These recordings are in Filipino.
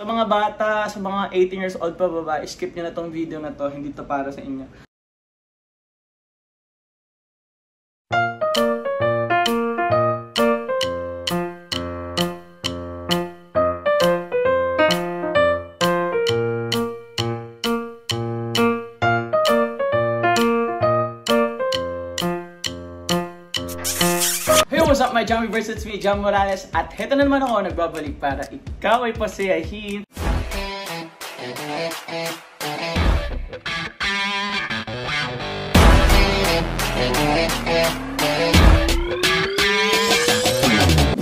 Sa mga bata, sa mga 18 years old pa baba, skip nyo na tong video na to. Hindi to para sa inyo. Jammy It's me, Jam Morales at heto na naman ako nagbabalik para ikaw ay pasayahin.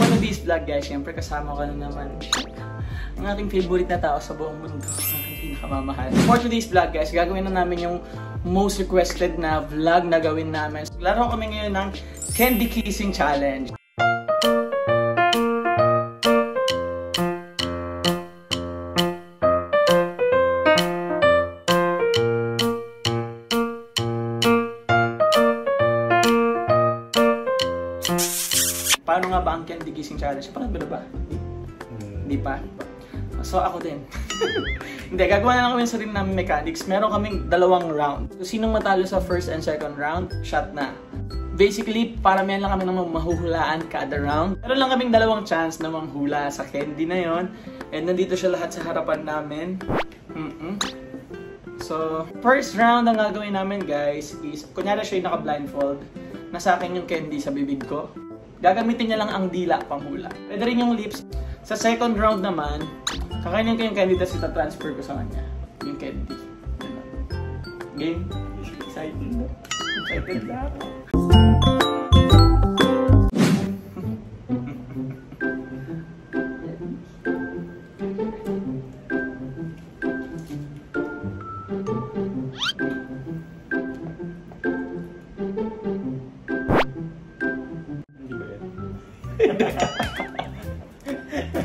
Of these vlog guys, syempre kasama ko na naman ang ating favorite na tao sa buong mundo, ang pinakamamahal. For today's vlog guys, gagawin na namin yung most requested na vlog na gawin namin. Laro kami ngayon ng Candy Kissing Challenge. Paano nga ba ang Candy Kissing Challenge? Parang ba na ba? Hindi pa. So ako din. Hindi, gagawa na lang kami sa rin namin mechanics. Meron kaming dalawang round. Sinong matalo sa first and second round, shot na. Basically, para meron lang kami ng mahuhulaan kada round. Meron lang kaming dalawang chance na manghula sa candy na yon. And nandito siya lahat sa harapan namin. Mm-mm. So, first round ang gagawin namin guys is, kunyari siya yung naka-blindfold. Nasa akin yung candy sa bibig ko. Gagamitin niya lang ang dila panghula. Pwede rin yung lips. Sa second round naman, kakainin ko yung candy tapos ita-transfer ko sa kanya. Yung candy. Game? Excited na. Excited na ako.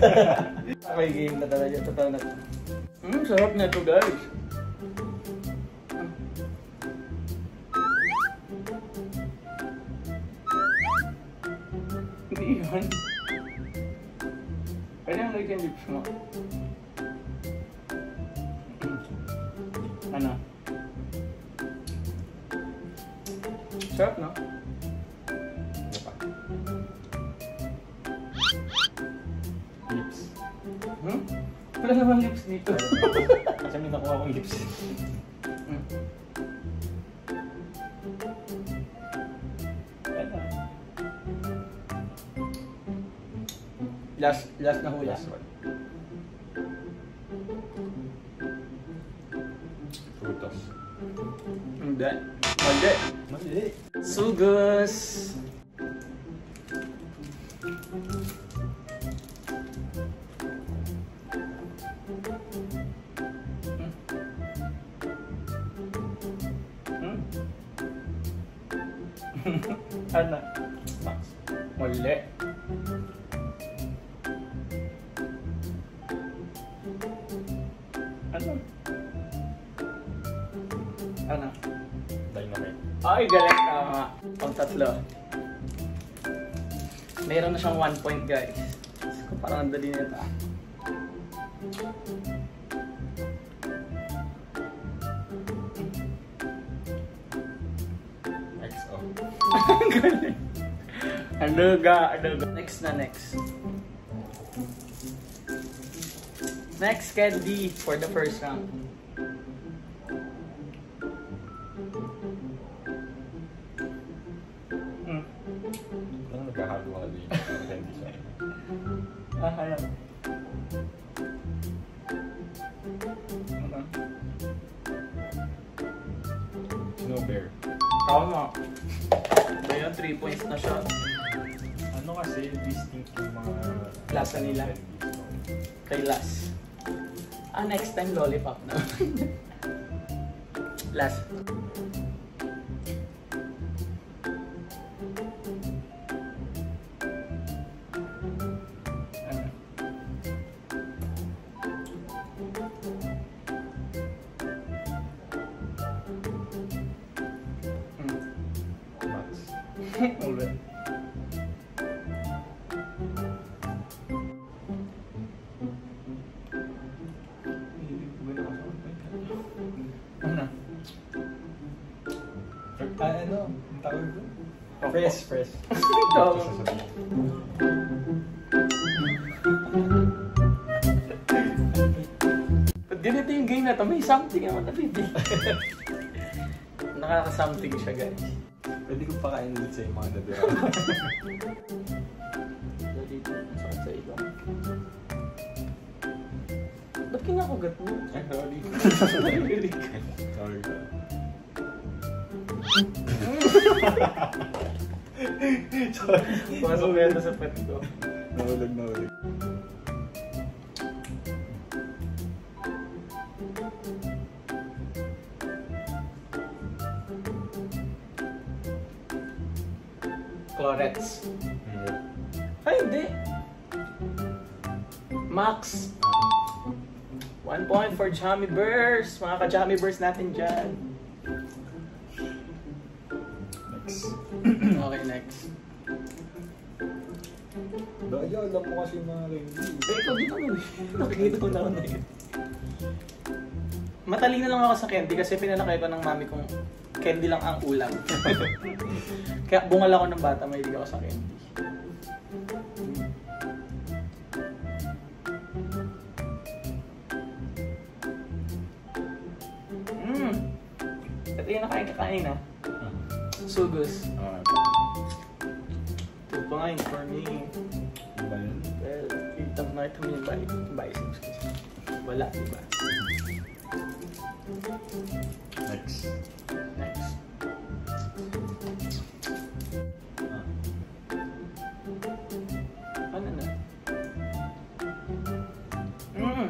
Okay, game na talaga. Totoo na. Hmm, sarap na ito guys. Hindi yun. Pwede ang like yung lips mo. Ano? Sarap, no? Wala naman lips dito. Kasi may nakuha akong lips. Hmm. Last, last na hula. Last one. Frutos. Hindi. Mali. Mali. Sugos. Hmm? Dynamite. Ay, galing tama. Pang tatlo. Meron na siyang one point, guys. Ko, Parang ang dali nito. XO. Ang galing. Anuga, anuga. Next na, next. Next candy for the first round. Ah, alam. Ano? Snow bear. Tama. Ba yun, 3 points na siya. Ano kasi distinct yung mga Lasa nila. Kay Las. Ah, next time lollipop na. Last. Fresh, fresh. Ito. Pag ganito yung game na to, may something naman na baby. Nakaka-something siya guys. Pwede ko pakainin ulit sa mga natira. Dito, sakit sa. Ba't kinakugat mo? Ay, sorry. Sorry ka. Sorry. Pumasok ka yata sa pet ko. Nahulog, nahulog. Clorets. Hmm. Ay, hindi. Max. One point for Jammy Bears. Mga ka-Jammy Bears natin dyan. Daya, alam mo kasi mga candy. Eh, ikaw dito mo eh. Nakikita ko na ako na yun. Matalino lang ako sa candy kasi pinalakay ko ng mami kong candy lang ang ulam. Kaya bungal ako ng bata, mahilig ako sa candy. Ano ba yun? Well, yung tam na ito yung. Biceps kasi. Wala, di ba? Next. Next. Ano na? Mmm!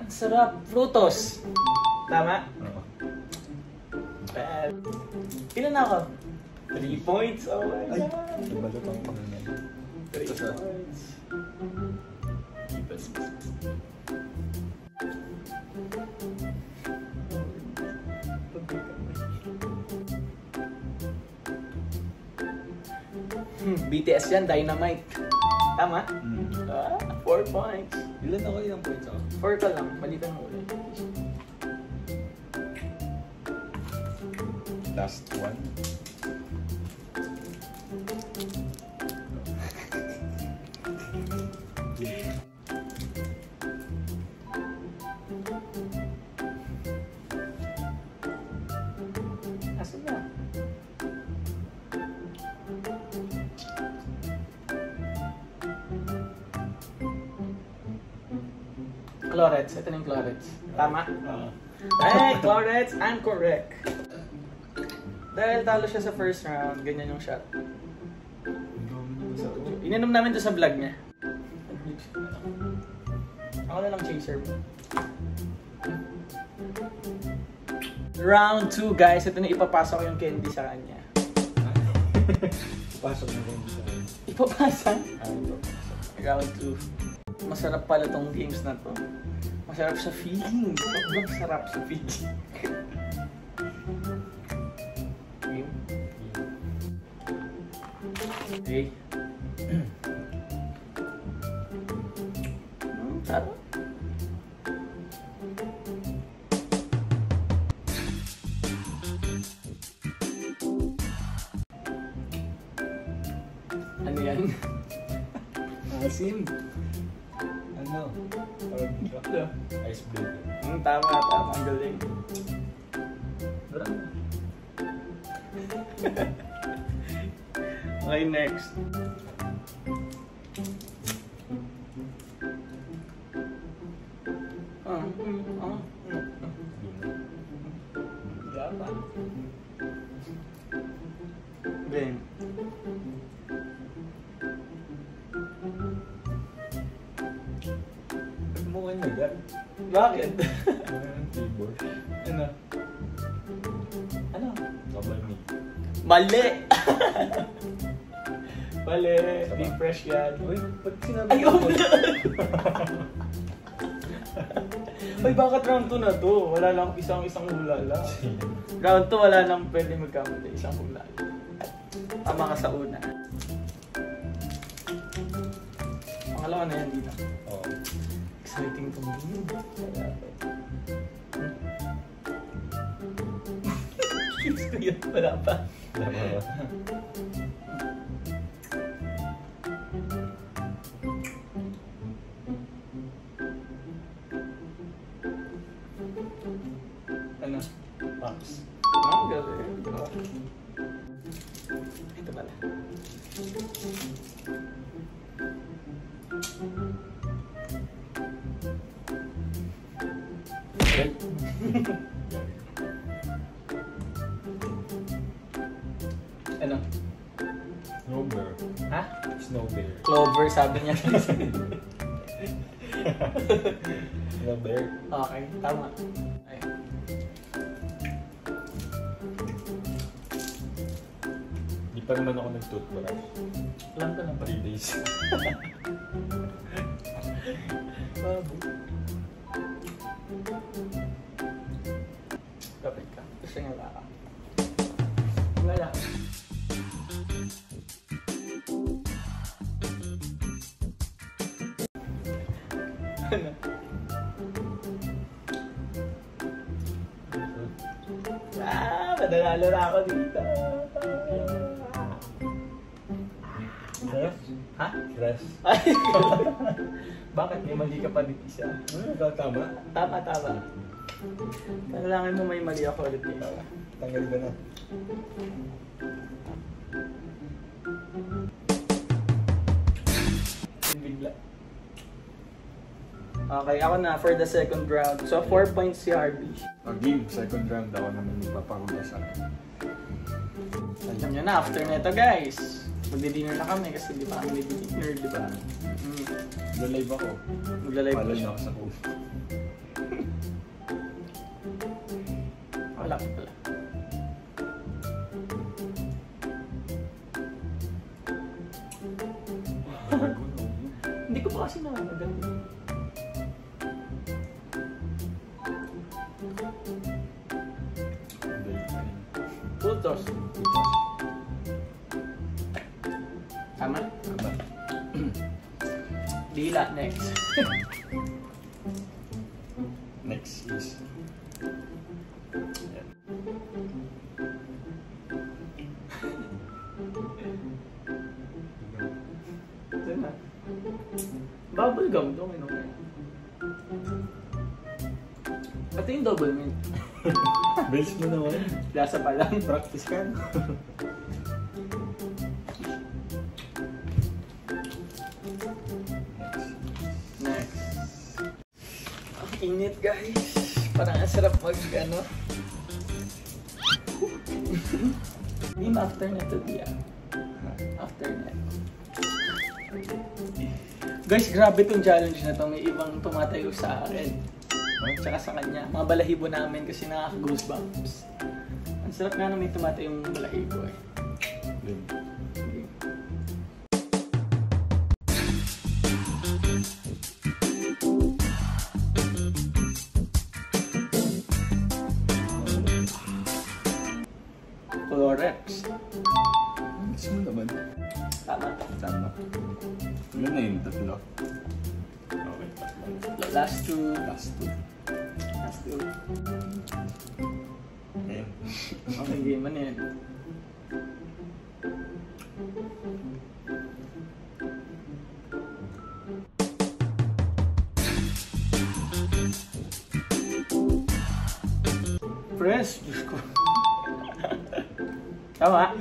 Ang sarap! Frutos! Tama? Oo. Ilan ako? 3 points! Oh my Ay, God! nabalot ang na. 3 Ito sa- points. Bas, bas, bas. Hmm, BTS yan, Dynamite. Tama? Hmm. Ah, 4 points. Ilan ako ilang points ako? 4 ka lang, mali ka ulit. Last one. Clorets. Ito na yung clorets. Tama? Ah. Hey, clorets! I'm correct. Dahil talo siya sa first round, ganyan yung shot. So, ininom namin to sa vlog niya. Ako na lang chaser mo. Round 2 guys, ito na ipapasa ko yung candy sa kanya. Pasok na rin sa Ipapasa? ano. Round 2. Masarap pala tong games na to. Masarap sa feeling. Sobrang sarap sa feeling. Okay. Hmm, sarap. Ano yan? Asim. Ano? Ice breaker. Hmm, tama, tama. Ang galing. Okay, next. Bakit? Ano yung keyboard? ano? Ano? Double me. Mali! Mali. Be fresh yan. Uy, ba't sinabi Ay, oh, Ay, bakit round 2 na to? Wala lang isang isang hula lang. Round 2, wala nang pwede magkamali. Isang hula lang. Tama ka sa una. Pangalawa na yan. Oo. Exciting to me. Yun, wala pa. Tama ba? Ano? Pax. Sabi niya. Snow bear. okay, tama. Ay. Di pa naman ako nag-toothbrush. Alam ko lang ba? 3 days. Bago. Madalalo na ako dito. Stress? Ha? Stress. Ay, Bakit may mali ka pa din isa? Ano tama? Tama, tama. Kailangan mo may mali ako ulit dito. Tanggal ko na. Okay, ako na for the second round. So, 4 points si Harvey. Game, second round ako naman magpapakula sa akin. Alam nyo na, after nito guys. Magdi-dinner na kami kasi di pa kami nag-dinner, di ba? Mm. Live ako. Magla-live Follow ko na siya. ako sa post. Wala pala. No. Hindi ko pa kasi nakakaganda. Live Putos. Tama? Tama. Dila, next. Next is... Na. Bubble gum to, ano kaya? Ito yung double mint. Base mo naman. Lasa pa lang. Practice ka. Next. Ang init guys. Parang ang sarap mag ano. Team after na to diya. After na. Guys, grabe tong challenge na to. May ibang tumatayo sa akin. Tsaka sa kanya. Mga balahibo namin kasi nakaka-goosebumps. Ang sarap nga na may tumatayo yung balahibo eh. Live. Okay, game mo na yan. Press! Diyos ko. Tama.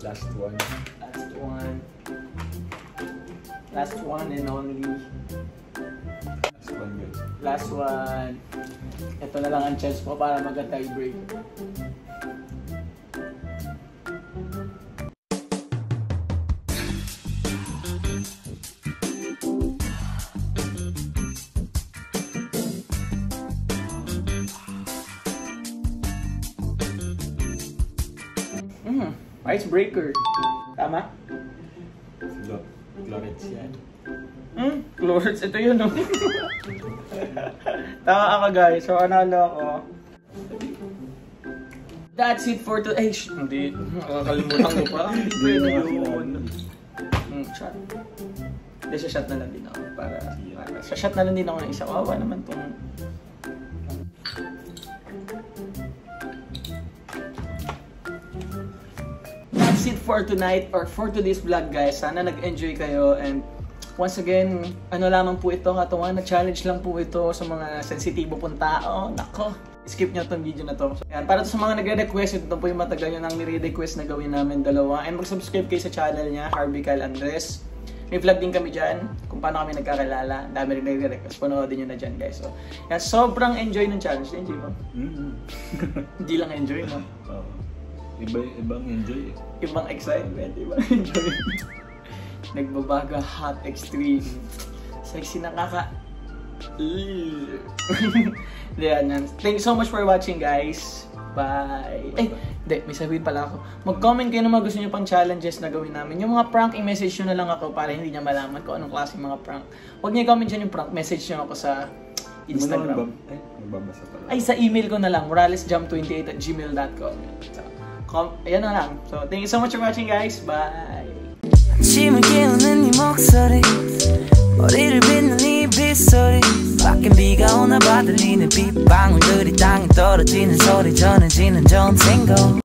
Last one. Last one. Last one and only. Last one. Last one. Ito na lang ang chance mo para mag-tie break. Mm, icebreaker. Tama? Florets yan. Hmm, closets. Ito yun, no? Tanga ka guys. So analo ako. That's it for today. Ay, shh, hindi. Nakakalimutan ko pa. Hindi pwede yun. Mm, shot. Hindi, shot na lang din ako. Para, para. Shot na lang din ako ng isa. Wawa naman tong That's it for tonight or for today's vlog guys. Sana nag-enjoy kayo and once again, ano lamang po ito, katawan na challenge lang po ito sa mga sensitibo pong tao. Nako, skip nyo itong video na to. So, yan, para to sa mga nagre-request, ito po yung matagal nyo nang nire-request na gawin namin dalawa. And mag-subscribe kayo sa channel niya, Harvey Cal Andres. May vlog din kami dyan kung paano kami nagkakilala. Dami rin nagre-request. Panoodin nyo na dyan guys. So, yan, sobrang enjoy ng challenge. Enjoy mo? Mm-hmm. Hindi lang enjoy mo. Iba, ibang enjoy eh. Ibang excitement, ibang enjoy. Nagbabaga hot extreme. Sexy na kaka... Yan, yan. Thank you so much for watching guys. Bye. Eh, hindi, may sabihin pala ako. Mag-comment kayo ng mga gusto nyo pang challenges na gawin namin. Yung mga prank, i-message nyo na lang ako para hindi niya malaman kung anong klase mga prank. Huwag niyo i-comment dyan yung prank, message nyo ako sa Instagram. Ay, magbabasa pala. Ay, sa email ko na lang, moralesjam28 at gmail.com. So, com- ayan na lang. So, thank you so much for watching guys. Bye! 아침을 깨우는 네 목소리. 머리를 빗는 네 빗소리. 밖엔 비가 오나 봐 들리는 빗방울들이 땅에 떨어지는 소리. 전해지는 전생고